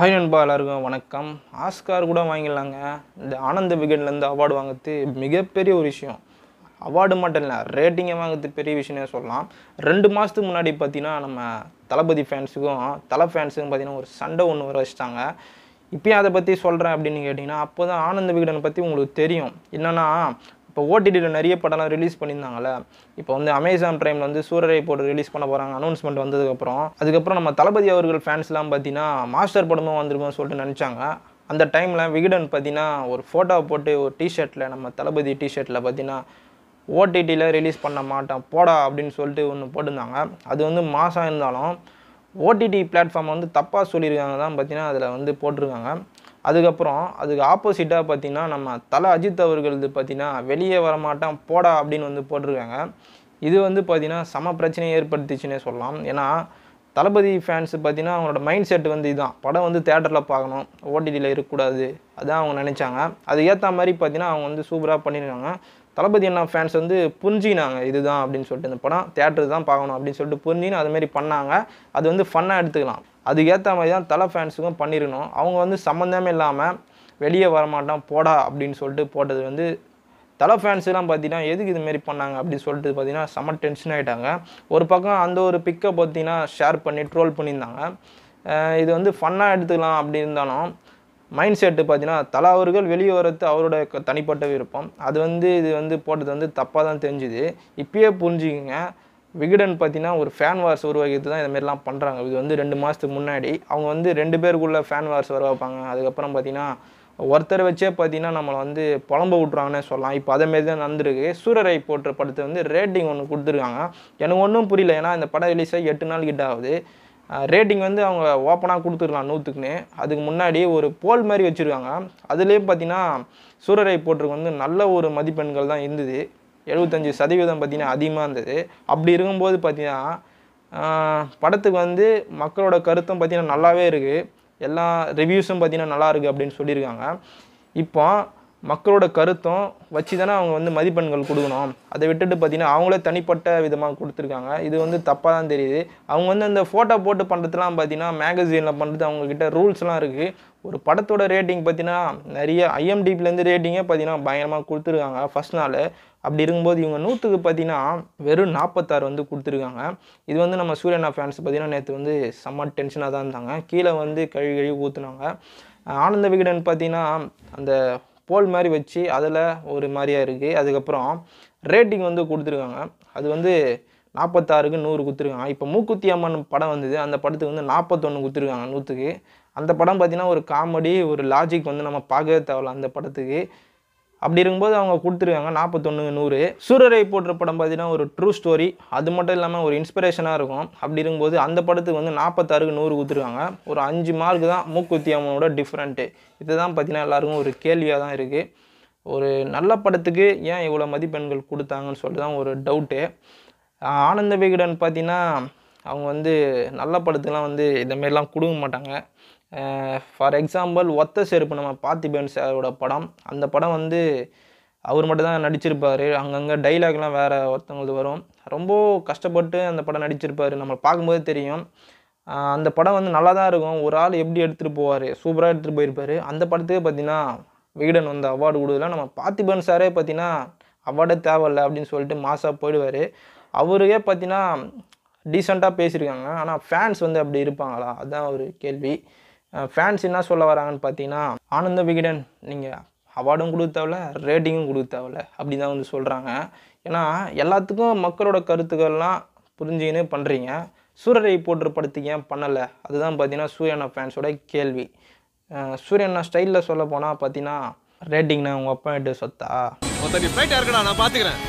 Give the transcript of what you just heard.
Hi நண்பா எல்லாருக்கும் வணக்கம். ஆஸ்கார் கூட வாங்கிடலாங்க. இந்த ஆனந்த விகடன்லேருந்து அவார்டு வாங்குறது மிகப்பெரிய ஒரு விஷயம். அவார்டு மட்டும் இல்லை ரேட்டிங்கை வாங்குறது பெரிய விஷயம்னே சொல்லலாம். ரெண்டு மாதத்துக்கு முன்னாடி பார்த்தீங்கன்னா நம்ம தளபதி ஃபேன்ஸுக்கும் தலை ஃபேன்ஸுக்கும் பார்த்தீங்கன்னா ஒரு சண்டை ஒன்று வர வச்சுட்டாங்க. இப்போயும் அதை பற்றி சொல்கிறேன் அப்படின்னு கேட்டிங்கன்னா அப்போ தான் ஆனந்த விகடனை பற்றி உங்களுக்கு தெரியும். என்னென்னா இப்போ ஓடிடியில் நிறைய படம்லாம் ரிலீஸ் பண்ணியிருந்தாங்கல்ல. இப்போ வந்து அமேசான் ப்ரைமில் வந்து சூரரை போட்டு ரிலீஸ் பண்ண போகிறாங்க அனௌன்ஸ்மெண்ட் வந்ததுக்கப்புறம். அதுக்கப்புறம் நம்ம தளபதி அவர்கள் ஃபேன்ஸ்லாம் பார்த்தீங்கன்னா மாஸ்டர் படமும் வந்திருக்கும்னு சொல்லிட்டு நினச்சாங்க. அந்த டைமில் விகடன் பார்த்தீங்கன்னா ஒரு ஃபோட்டோவை போட்டு ஒரு டிஷர்ட்டில் நம்ம தளபதி டிஷர்ட்டில் பார்த்தீங்கன்னா ஓடிடியில் ரிலீஸ் பண்ண மாட்டான் போடா அப்படின்னு சொல்லிட்டு ஒன்று போட்டிருந்தாங்க. அது வந்து மாதம் இருந்தாலும் ஓடிடி பிளாட்ஃபார்ம் வந்து தப்பாக சொல்லியிருக்காங்க தான் பார்த்தீங்கன்னா அதில் வந்து போட்டிருக்காங்க. அதுக்கப்புறம் அதுக்கு ஆப்போசிட்டாக பார்த்தீங்கன்னா நம்ம தலை அஜித் அவர்களது பார்த்தீங்கன்னா வெளியே வரமாட்டான் போடா அப்படின்னு வந்து போட்டிருக்காங்க. இது வந்து பார்த்தீங்கன்னா சம பிரச்சனையை ஏற்படுத்திச்சுன்னே சொல்லலாம். ஏன்னா தளபதி ஃபேன்ஸு பார்த்தீங்கன்னா அவங்களோட மைண்ட் செட் வந்து இதுதான் படம் வந்து தேட்டரில் பார்க்கணும். ஓடிடியில் இருக்கக்கூடாது. அதான் அவங்க நினச்சாங்க. அது ஏற்ற மாதிரி பார்த்தீங்கன்னா அவங்க வந்து சூப்பராக பண்ணியிருக்காங்க தளபதி அண்ணா ஃபேன்ஸ் வந்து புரிஞ்சினாங்க இதுதான் அப்படின்னு சொல்லிட்டு. இந்த படம் தேட்டர் தான் பார்க்கணும் அப்படின்னு சொல்லிட்டு புரிஞ்சின்னு அதுமாரி பண்ணாங்க. அது வந்து ஃபன்னாக எடுத்துக்கலாம். அதுக்கு ஏற்ற மாதிரி தான் தலை ஃபேன்ஸுக்கும் பண்ணியிருக்கணும் அவங்க வந்து சம்மந்தமே இல்லாமல் வெளியே வரமாட்டான் போடா அப்படின்னு சொல்லிட்டு போட்டது வந்து தலை ஃபேன்ஸுலாம் பார்த்தீங்கன்னா எதுக்கு இதுமாரி பண்ணாங்க? அப்படின்னு சொல்லிட்டு பார்த்தீங்கன்னா செம்ம டென்ஷன் ஆகிட்டாங்க ஒரு பக்கம் அந்த ஒரு பிக்கை பார்த்தீங்கன்னா ஷேர் பண்ணி ட்ரோல் பண்ணியிருந்தாங்க. இது வந்து ஃபன்னாக எடுத்துக்கலாம் அப்படி இருந்தாலும் மைண்ட் செட்டு பார்த்தீங்கன்னா தலை அவர்கள் வெளியே வரது அவரோட தனிப்பட்ட விருப்பம். அது வந்து இது வந்து போட்டது வந்து தப்பாக தான் தெரிஞ்சுது. இப்பயே புரிஞ்சுக்கிங்க. விகடன் பார்த்தீங்கன்னா ஒரு ஃபேன் வார்ஸ் உருவாக்கிட்டு தான் இதுமாரிலாம் பண்ணுறாங்க இது வந்து ரெண்டு மாதத்துக்கு முன்னாடி அவங்க வந்து ரெண்டு பேருக்குள்ள ஃபேன் வார்ஸ் உருவாப்பாங்க. அதுக்கப்புறம் பார்த்தீங்கன்னா ஒருத்தர் வச்சே பார்த்தீங்கன்னா நம்மளை வந்து புலம்ப விட்றாங்கன்னே சொல்லலாம். இப்போ அதேமாரி தான் நடந்திருக்கு. சூரரை போட்ட படத்தை வந்து ரேட்டிங் ஒன்று கொடுத்துருக்காங்க. எனக்கு ஒன்றும் புரியல. ஏன்னா இந்த படம் ரிலீஸ் ஆகி எட்டு நாள் கிட்ட ஆகுது. ரேட்டிங் வந்து அவங்க ஓப்பனாக கொடுத்துருக்கலாம் நூற்றுக்குன்னு அதுக்கு முன்னாடி ஒரு போல் மாதிரி வச்சுருக்காங்க. அதுலேயே பார்த்தீங்கன்னா சூரரை போட்டிருக்கு வந்து நல்ல ஒரு மதிப்பெண்கள் தான் இருந்தது. எழுபத்தஞ்சி சதவீதம் பார்த்தீங்கன்னா அதிகமாக இருந்தது. அப்படி இருக்கும்போது பார்த்திங்கன்னா படத்துக்கு வந்து மக்களோட கருத்தும் பார்த்தீங்கன்னா நல்லாவே இருக்குது எல்லா ரிவ்யூஸும் பார்த்தீங்கன்னா நல்லா இருக்குது அப்படின்னு சொல்லியிருக்காங்க. இப்போ மக்களோட கருத்தும் வச்சு தானே அவங்க வந்து மதிப்பெண்கள் கொடுக்கணும். அதை விட்டுட்டு பார்த்தீங்கன்னா அவங்களே தனிப்பட்ட விதமாக கொடுத்துருக்காங்க. இது வந்து தப்பாக தான் தெரியுது. அவங்க வந்து அந்த ஃபோட்டோ போட்டு பண்ணுறதுலாம் பார்த்தீங்கன்னா மேகசீனில் பண்ணுறது அவங்கக்கிட்ட ரூல்ஸ்லாம் இருக்குது ஒரு படத்தோட ரேட்டிங் பார்த்தீங்கன்னா நிறைய ஐஎம்டிபிலேருந்து ரேட்டிங்கே பார்த்தீங்கன்னா பயங்கரமாக கொடுத்துருக்காங்க. ஃபஸ்ட் நாள். அப்படி இருக்கும்போது இவங்க நூற்றுக்கு பார்த்தீங்கன்னா வெறும் நாற்பத்தாறு வந்து கொடுத்துருக்காங்க. இது வந்து நம்ம சூரியனா ஃபேன்ஸ் பார்த்தீங்கன்னா நேற்று வந்து செம்ம டென்ஷனாக தான் இருந்தாங்க. கீழே வந்து கழுவி கழுவி ஊற்றுனாங்க ஆனந்த விகடன் பார்த்தீங்கன்னா அந்த போல் மாதிரி வச்சு அதில் ஒரு மாதிரியாக இருக்குது அதுக்கப்புறம் ரேட்டிங் வந்து கொடுத்துருக்காங்க. அது வந்து நாற்பத்தாறுக்கு நூறு கொடுத்துருக்காங்க. இப்போ மூக்குத்தி அம்மன் படம் வந்தது. அந்த படத்துக்கு வந்து நாற்பத்தொன்று கொடுத்துருக்காங்க நூற்றுக்கு அந்த படம் பார்த்திங்கன்னா ஒரு காமெடி ஒரு லாஜிக் வந்து நம்ம பார்க்கவே தேவையில்ல அந்த படத்துக்கு. அப்படி இருக்கும்போது அவங்க கொடுத்துருக்காங்க நாற்பத்தொன்று நூறு. சூரரை போடுற படம் பார்த்தீங்கன்னா ஒரு ட்ரூ ஸ்டோரி அது மட்டும் இல்லாமல் ஒரு இன்ஸ்பிரேஷனாக இருக்கும். அப்படி இருக்கும்போது அந்த படத்துக்கு வந்து நாற்பத்தாறுக்கு நூறு கொடுத்துருக்காங்க. ஒரு அஞ்சு மார்க் தான் மூக்குத்தி அம்மனோட டிஃப்ரெண்ட்டு இதுதான் பார்த்தீங்கன்னா எல்லாருக்கும் ஒரு கேள்வியாக தான் இருக்குது ஒரு நல்ல படத்துக்கு ஏன் இவ்வளோ மதிப்பெண்கள் கொடுத்தாங்கன்னு சொல்லிட்டு தான் ஒரு டவுட்டு ஆனந்த விகடன் பார்த்தீங்கன்னா அவங்க வந்து நல்ல படத்துக்குலாம் வந்து இந்தமாரிலாம் கொடுக்க மாட்டாங்க. ஃபார் எக்ஸாம்பிள் ஒத்த செருப்பு நம்ம பார்த்திபன் சாரோட படம். அந்த படம் வந்து அவர் மட்டும் தான் நடிச்சிருப்பார். அங்கங்கே டைலாக்லாம் வேறு ஒருத்தவங்களுக்கு வரும். ரொம்ப கஷ்டப்பட்டு அந்த படம் நடிச்சிருப்பார். நம்ம பார்க்கும்போது தெரியும். அந்த படம் வந்து நல்லா தான் இருக்கும். ஒரு ஆள் எப்படி எடுத்துகிட்டு போவார்? சூப்பராக எடுத்துகிட்டு போயிருப்பார். அந்த படத்துக்கு பார்த்தீங்கன்னா விகடன் வந்து அவார்டு கொடுக்கல. நம்ம பார்த்திபன் சாரே பார்த்தீங்கன்னா அவார்டே தேவையில்ல அப்படின்னு சொல்லிட்டு மாசாக போயிடுவார். அவருக்கே பார்த்தீங்கன்னா டீசெண்டாக பேசியிருக்காங்க. ஆனால் ஃபேன்ஸ் வந்து அப்படி இருப்பாங்களா? அதுதான் ஒரு கேள்வி. ஃபேன்ஸ் என்ன சொல்ல வராங்கன்னு பார்த்தீங்கன்னா ஆனந்த விகடன் நீங்கள் அவார்டும் கொடுக்க தேவையில்ல ரேட்டிங்கும் கொடுக்க தேவையில்ல அப்படி தான் வந்து சொல்கிறாங்க ஏன்னா எல்லாத்துக்கும் மக்களோட கருத்துக்கள்லாம் புரிஞ்சுக்கின்னு பண்ணுறீங்க சூரரை போட்டு படத்துக்கு ஏன் பண்ணலை? அதுதான் பார்த்தீங்கன்னா சூரியனா ஃபேன்ஸோட கேள்வி. சூரியனா ஸ்டைலில் சொல்ல போனால் பார்த்தீங்கன்னா ரேட்டிங்னா உங்கள் அப்பா கிட்ட சொத்தா? மொத்த போயிட்டா இருக்கடா நான் பார்த்துக்கிறேன்